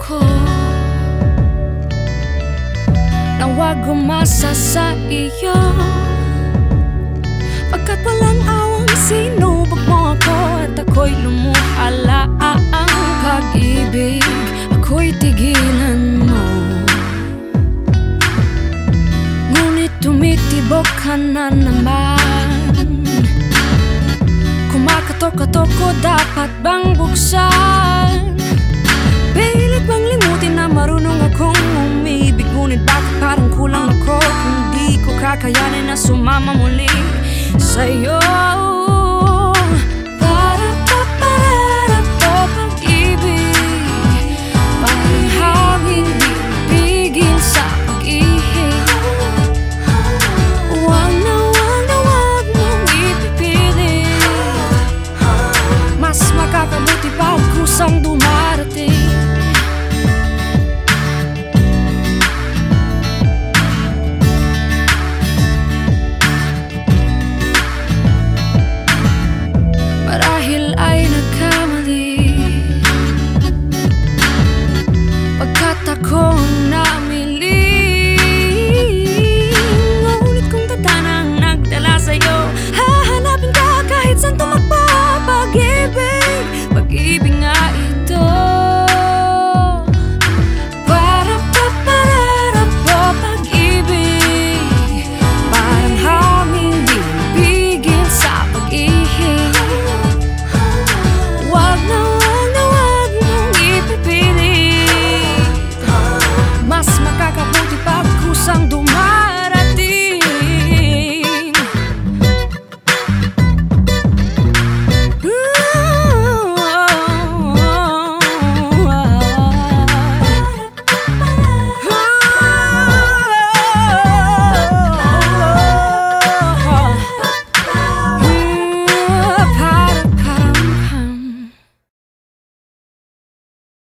ko. Na huwag umasa sa iyo. Pagkat walang awang sinubok mo ako At ako'y lumuhala ang pag-ibig Ako'y tigilan mo. Ngunit tumitibok ka na naman. Kumakatok-katok ko dapat bang buksan kakayanin na sumama muli sa'yo